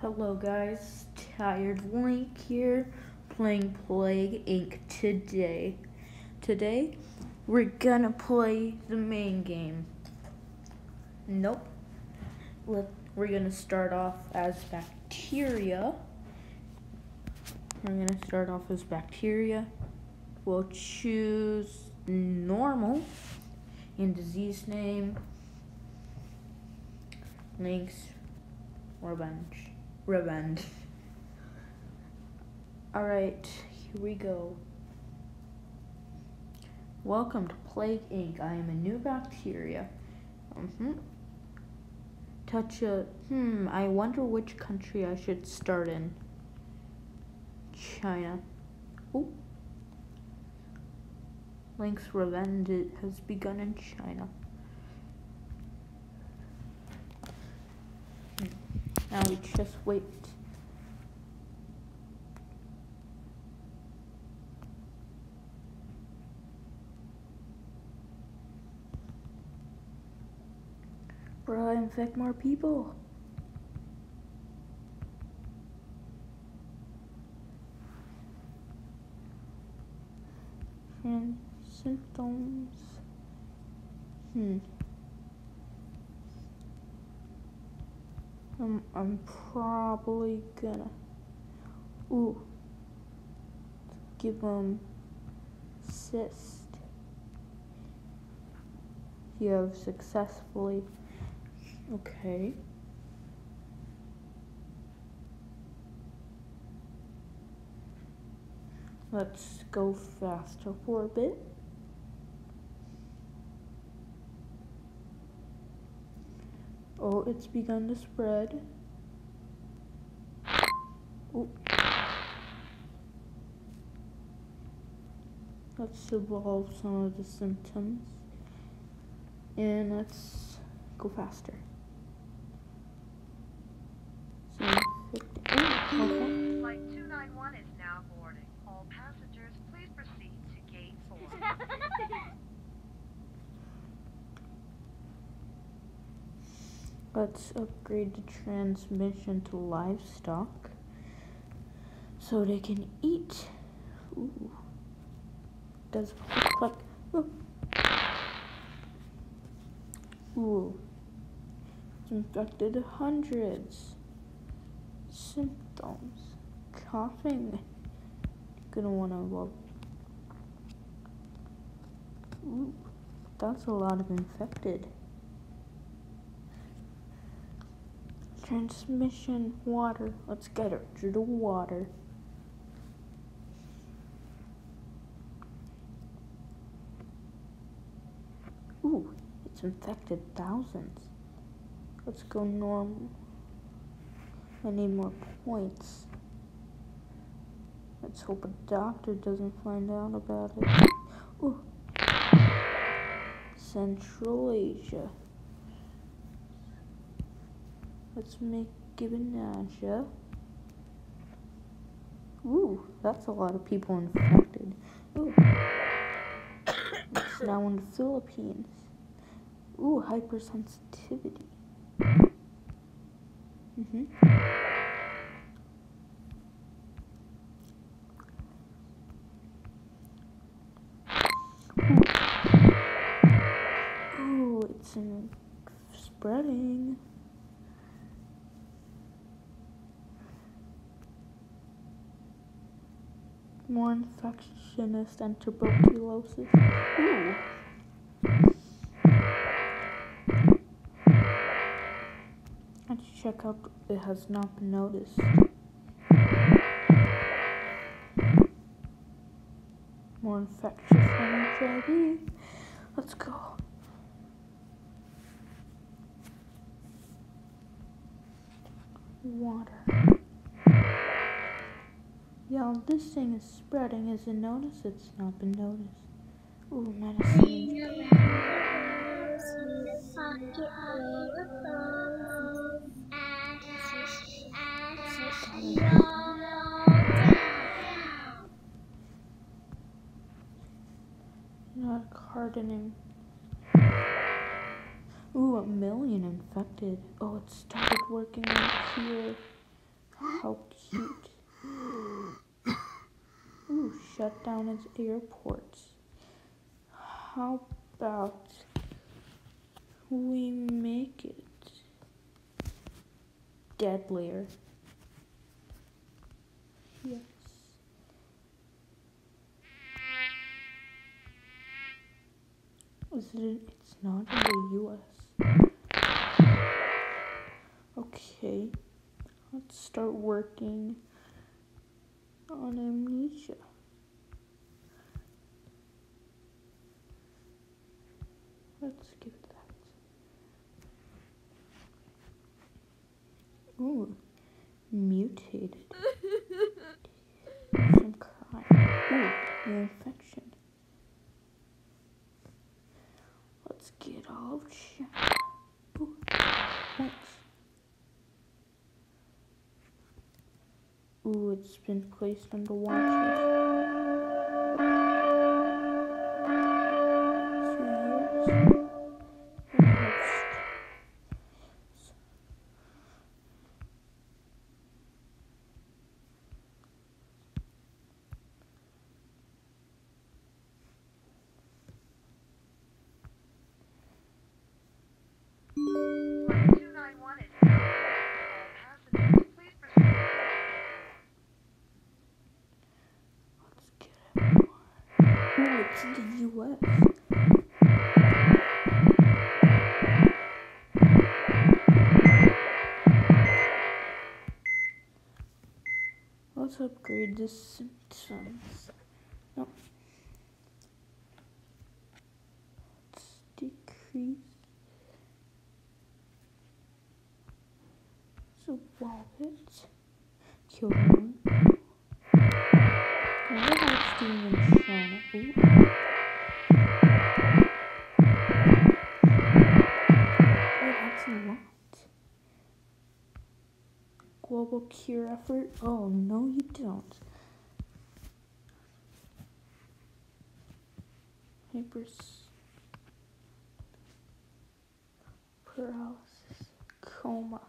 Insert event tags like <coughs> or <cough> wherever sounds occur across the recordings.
Hello guys, Tired Link here, playing Plague Inc. today. Today, we're gonna play the main game. Nope. Let, we're gonna start off as bacteria. We're gonna start off as bacteria. We'll choose normal in disease name, links, revenge. Revenge. Alright, here we go. Welcome to Plague Inc. I am a new bacteria. Mm-hmm. Touch a. Hmm, I wonder which country I should start in. China. Oh. Link's revenge has begun in China. We just wait. Bro, infect more people. And symptoms. Hmm. I'm, probably gonna, ooh, give them cyst. You have successfully, okay. Let's go faster for a bit. Oh, it's begun to spread. Ooh. Let's evolve some of the symptoms. And let's go faster. So, oh, okay. Flight 291 is now boarding. All passengers, please proceed to gate 4. <laughs> Let's upgrade the transmission to livestock so they can eat. Ooh. Does click. Ooh. Ooh. It's infected hundreds. Symptoms. Coughing. Gonna wanna look. Ooh. That's a lot of infected. Transmission water. Let's get it through the water. Ooh, it's infected thousands. Let's go normal. I need more points. Let's hope a doctor doesn't find out about it. Ooh. Central Asia. Let's make Gibbonasia. Ooh, that's a lot of people infected. Ooh. It's <coughs> now in the Philippines. Ooh, hypersensitivity. Mm-hmm. Ooh, it's spreading. More infectious than tuberculosis. Ooh. Let's check out it has not been noticed. More infectious than HIV. Let's go. Water. This thing is spreading. Is it noticed? It's not been noticed. Ooh, medicine. Not hardening. Ooh, a million infected. Oh, it started working right here. How cute. Shut down its airports. How about we make it deadlier? Yes. Is it? It's not in the U.S. Okay, let's start working on amnesia. Let's give it that. Ooh, mutated. <laughs> Some crime. Ooh, new infection. Let's get all. Ooh, thanks. Ooh, it's been placed under watch the U.S. Let's upgrade the symptoms. No. Let's decrease. So wallet. Kill one. Cure effort? Oh, no, you don't. Hypers. Paralysis. Coma.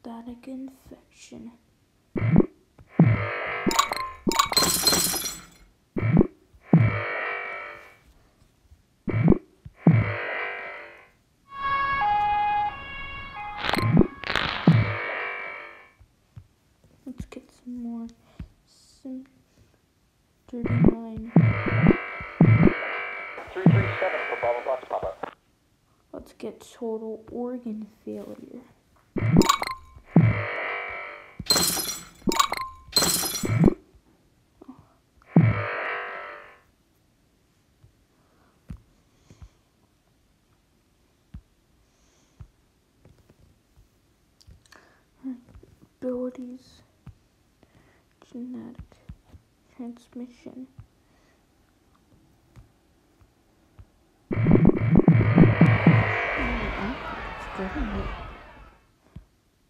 Static infection. 39. 337 for Bravo Papa. Let's get total organ failure. Transmission.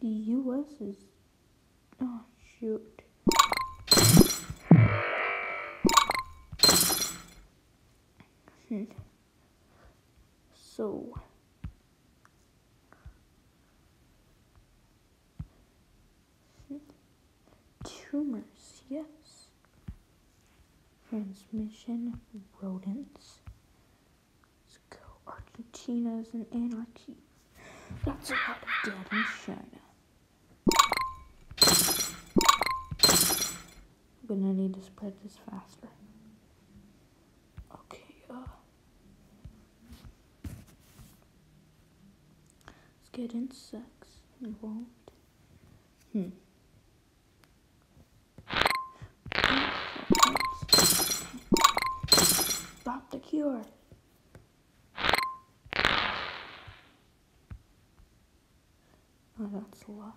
The U.S. is. Oh, shoot. Hmm. So. Hmm. Tumors, yes. Transmission, rodents. Let's go. Argentina is an anarchy. That's a lot of dead in China. I'm gonna need to spread this faster. Okay, uh. Let's get insects involved. Hmm. Cure. Oh, that's a lot.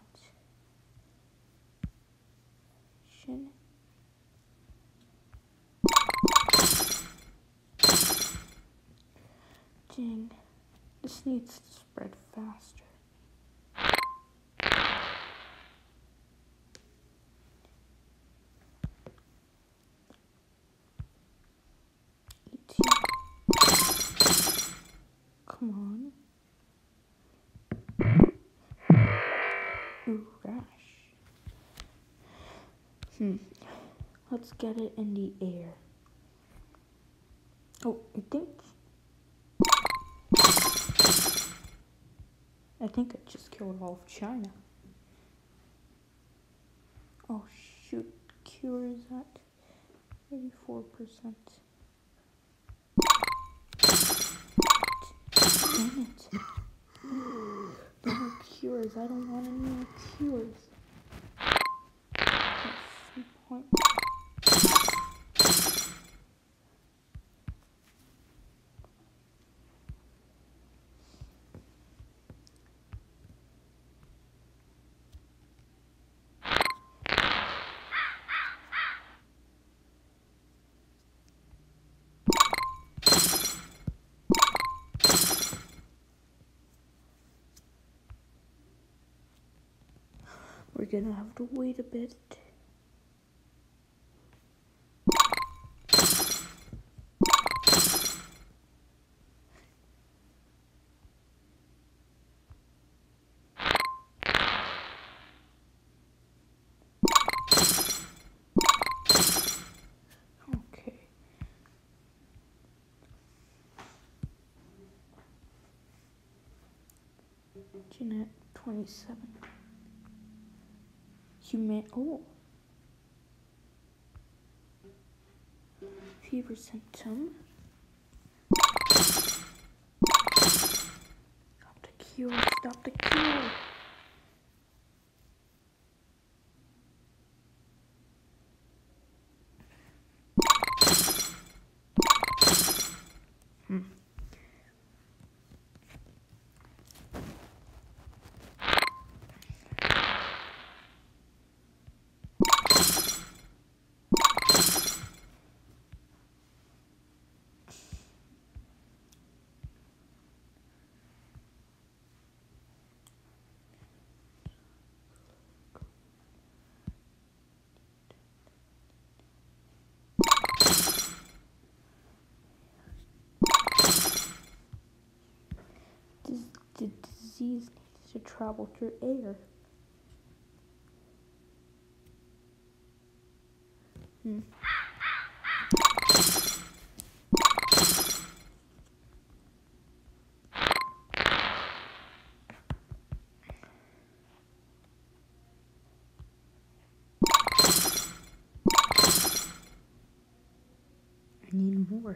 Dang. This needs to spread faster. Hmm. Let's get it in the air. Oh, I think. I think I just killed all of China. Oh shoot, cure is at 84%. Dang it. <gasps> No more cures. I don't want any more cures. At some point. Gonna have to wait a bit. Okay. Jeanette, 27. Human. Oh. Fever symptom. Stop the cure. Stop the cure. Hmm. Dis- the disease needs to travel through air. Hmm. I need more.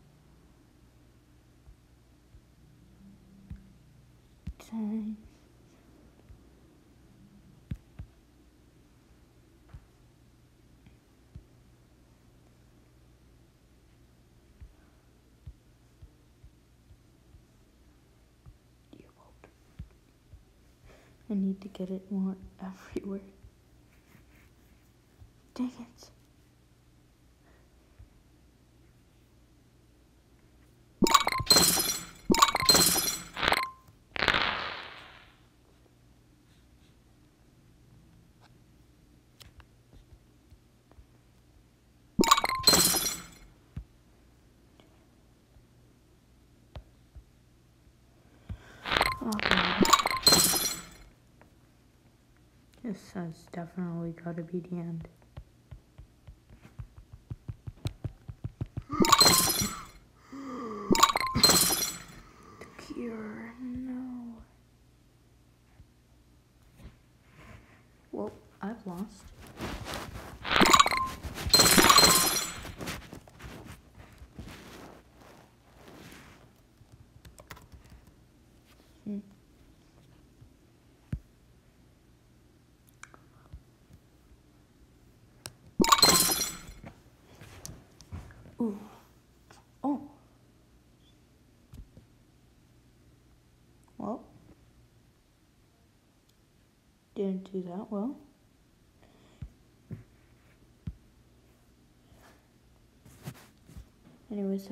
Dang. Earlobe. I need to get it more <laughs> everywhere. Dang it. God. This has definitely got to be the end. The here. No. Well, I've lost. Hmm. Ooh. Oh. Well. Didn't do that well. Anyways,